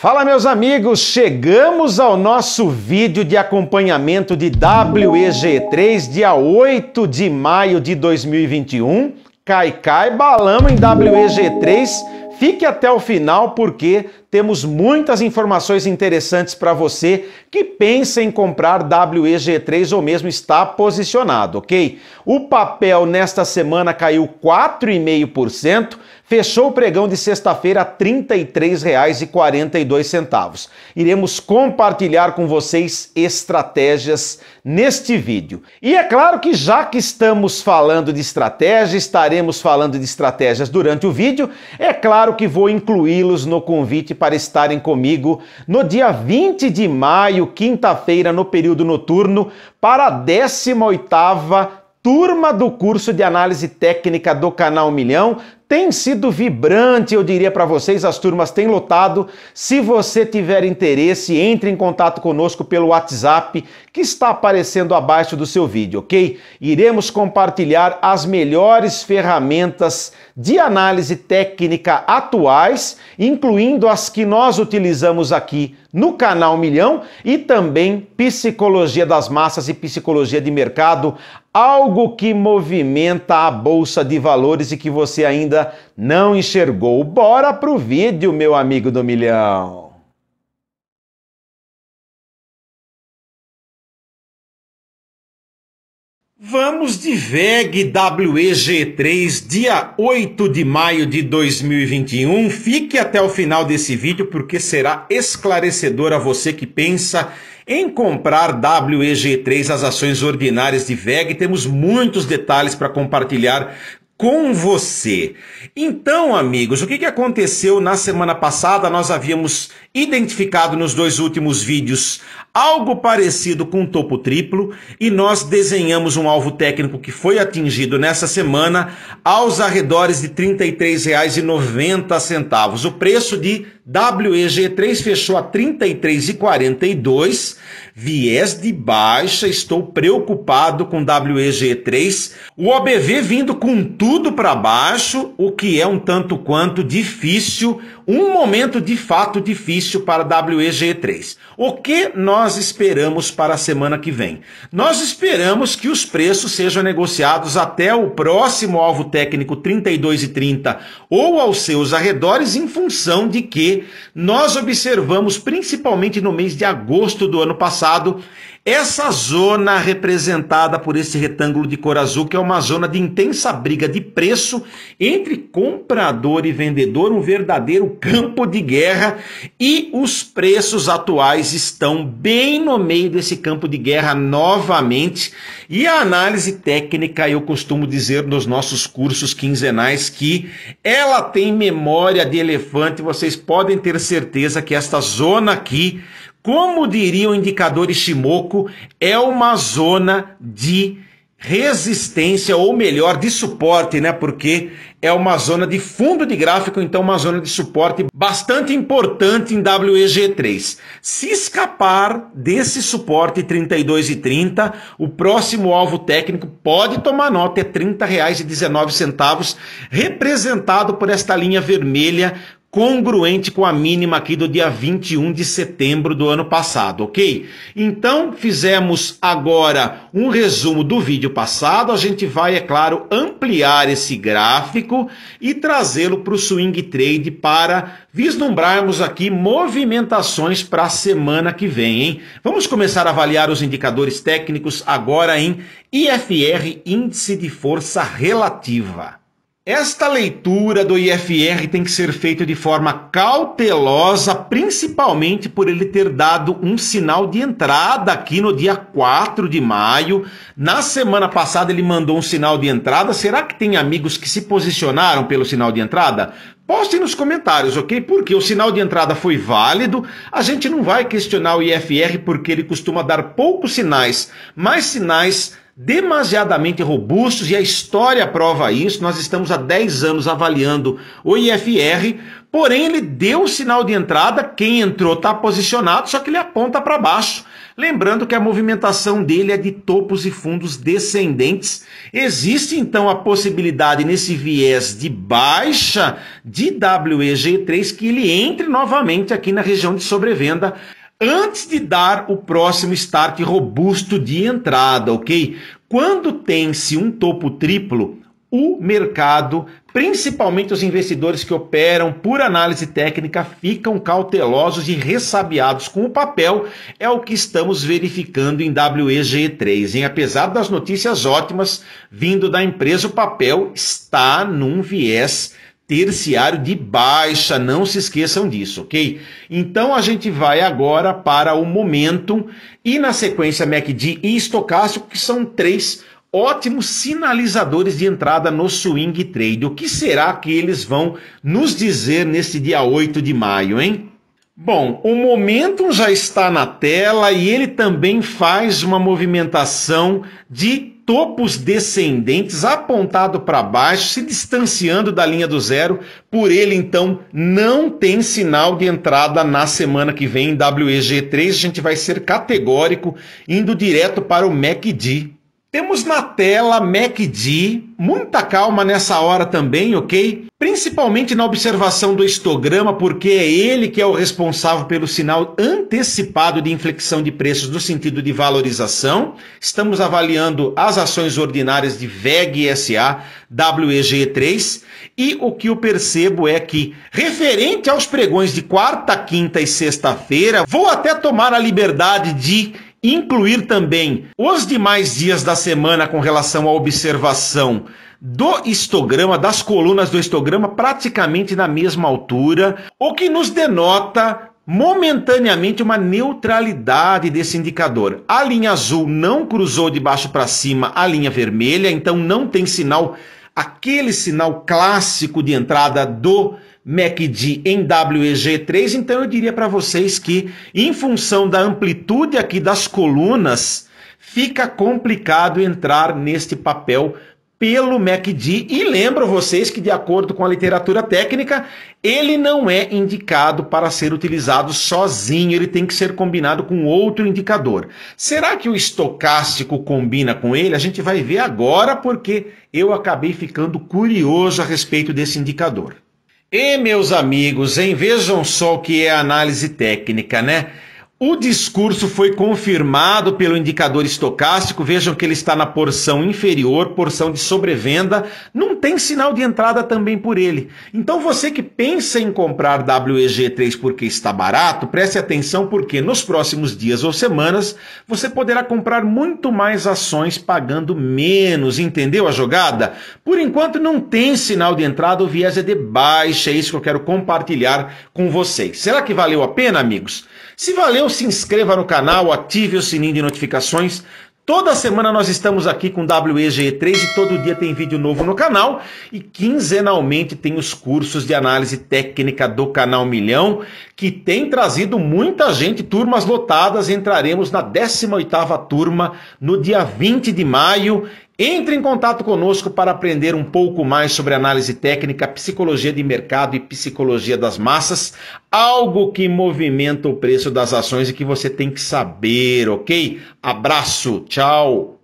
Fala meus amigos, chegamos ao nosso vídeo de acompanhamento de WEG3, dia 8 de maio de 2021. Cai, cai, balamos em WEG3. Fique até o final porque temos muitas informações interessantes para você que pensa em comprar WEG3 ou mesmo está posicionado, ok? O papel nesta semana caiu 4,5%, fechou o pregão de sexta-feira a R$ 33,42. Iremos compartilhar com vocês estratégias neste vídeo. E é claro que já que estamos falando de estratégia, estaremos falando de estratégias durante o vídeo, é claro que vou incluí-los no convite para estarem comigo no dia 20 de maio, quinta-feira, no período noturno, para a 18ª turma do curso de análise técnica do canal Milhão tem sido vibrante, eu diria para vocês, as turmas têm lotado. Se você tiver interesse, entre em contato conosco pelo WhatsApp que está aparecendo abaixo do seu vídeo, ok? Iremos compartilhar as melhores ferramentas de análise técnica atuais, incluindo as que nós utilizamos aqui no canal Milhão e também psicologia das massas e psicologia de mercado, algo que movimenta a bolsa de valores e que você ainda não enxergou. Bora pro vídeo, meu amigo do milhão. Vamos de VEG WEG3, dia 8 de maio de 2021. Fique até o final desse vídeo porque será esclarecedor a você que pensa em comprar WEG3, as ações ordinárias de VEG. Temos muitos detalhes para compartilhar com você. Então, amigos, o que, aconteceu na semana passada? Nós havíamos identificado nos dois últimos vídeos algo parecido com um topo triplo e nós desenhamos um alvo técnico que foi atingido nessa semana aos arredores de R$ 33,90. O preço de WEG3 fechou a R$ 33,42 Viés de baixa, estou preocupado com WEG3. O OBV vindo com tudo para baixo, o que é um tanto quanto difícil, um momento de fato difícil para WEG3. O que nós esperamos para a semana que vem? Nós esperamos que os preços sejam negociados até o próximo alvo técnico 32,30 ou aos seus arredores, em função de que nós observamos principalmente no mês de agosto do ano passado, essa zona representada por esse retângulo de cor azul, que é uma zona de intensa briga de preço entre comprador e vendedor, um verdadeiro campo de guerra, e os preços atuais estão bem no meio desse campo de guerra novamente. E a análise técnica, eu costumo dizer nos nossos cursos quinzenais que ela tem memória de elefante, vocês podem ter certeza que esta zona aqui como diria o indicador Ishimoku, é uma zona de resistência, ou melhor, de suporte, né? Porque é uma zona de fundo de gráfico, então uma zona de suporte bastante importante em WEG3. Se escapar desse suporte 32 e 30, o próximo alvo técnico pode tomar nota, é R$ 30,19, representado por esta linha vermelha congruente com a mínima aqui do dia 21 de setembro do ano passado, ok? Então, fizemos agora um resumo do vídeo passado. A gente vai, é claro, ampliar esse gráfico e trazê-lo para o swing trade para vislumbrarmos aqui movimentações para a semana que vem, hein? Vamos começar a avaliar os indicadores técnicos agora em IFR, Índice de Força Relativa. Esta leitura do IFR tem que ser feita de forma cautelosa, principalmente por ele ter dado um sinal de entrada aqui no dia 4 de maio. Na semana passada ele mandou um sinal de entrada. Será que tem amigos que se posicionaram pelo sinal de entrada? Postem nos comentários, ok? Porque o sinal de entrada foi válido. A gente não vai questionar o IFR porque ele costuma dar poucos sinais, mais sinais demasiadamente robustos e a história prova isso. Nós estamos há 10 anos avaliando o IFR, porém ele deu o sinal de entrada, quem entrou está posicionado, só que ele aponta para baixo. Lembrando que a movimentação dele é de topos e fundos descendentes. Existe então a possibilidade nesse viés de baixa de WEG3 que ele entre novamente aqui na região de sobrevenda antes de dar o próximo start robusto de entrada, ok? Quando tem-se um topo triplo, o mercado, principalmente os investidores que operam por análise técnica, ficam cautelosos e ressabiados com o papel. É o que estamos verificando em WEG3. Em apesar das notícias ótimas vindo da empresa, o papel está num viés terciário de baixa, não se esqueçam disso, ok? Então a gente vai agora para o momento e na sequência MACD e estocástico, que são três ótimos sinalizadores de entrada no swing trade. O que será que eles vão nos dizer nesse dia 8 de maio, hein? Bom, o momentum já está na tela e ele também faz uma movimentação de topos descendentes apontado para baixo, se distanciando da linha do zero. Por ele, então, não tem sinal de entrada na semana que vem em WEG3. A gente vai ser categórico, indo direto para o MACD. Temos na tela MACD, muita calma nessa hora também, ok? Principalmente na observação do histograma, porque é ele que é o responsável pelo sinal antecipado de inflexão de preços no sentido de valorização. Estamos avaliando as ações ordinárias de VEG SA, WEG3, e o que eu percebo é que, referente aos pregões de quarta, quinta e sexta-feira, vou até tomar a liberdade de incluir também os demais dias da semana com relação à observação do histograma, das colunas do histograma, praticamente na mesma altura, o que nos denota momentaneamente uma neutralidade desse indicador. A linha azul não cruzou de baixo para cima a linha vermelha, então não tem sinal, aquele sinal clássico de entrada do MACD em WEG3, então eu diria para vocês que, em função da amplitude aqui das colunas, fica complicado entrar neste papel pelo MACD e lembro vocês que, de acordo com a literatura técnica, ele não é indicado para ser utilizado sozinho, ele tem que ser combinado com outro indicador. Será que o estocástico combina com ele? A gente vai ver agora porque eu acabei ficando curioso a respeito desse indicador. E meus amigos, hein? Vejam só o que é análise técnica, né? O discurso foi confirmado pelo indicador estocástico. Vejam que ele está na porção inferior, porção de sobrevenda. Não tem sinal de entrada também por ele. Então você que pensa em comprar WEG3 porque está barato, preste atenção porque nos próximos dias ou semanas você poderá comprar muito mais ações pagando menos. Entendeu a jogada? Por enquanto não tem sinal de entrada, o viés é de baixa. É isso que eu quero compartilhar com vocês. Será que valeu a pena, amigos? Se valeu, se inscreva no canal, ative o sininho de notificações. Toda semana nós estamos aqui com WEG3 e todo dia tem vídeo novo no canal e quinzenalmente tem os cursos de análise técnica do canal Milhão, que tem trazido muita gente, turmas lotadas. Entraremos na 18ª turma no dia 20 de maio entre em contato conosco para aprender um pouco mais sobre análise técnica, psicologia de mercado e psicologia das massas, algo que movimenta o preço das ações e que você tem que saber, ok? Abraço, tchau!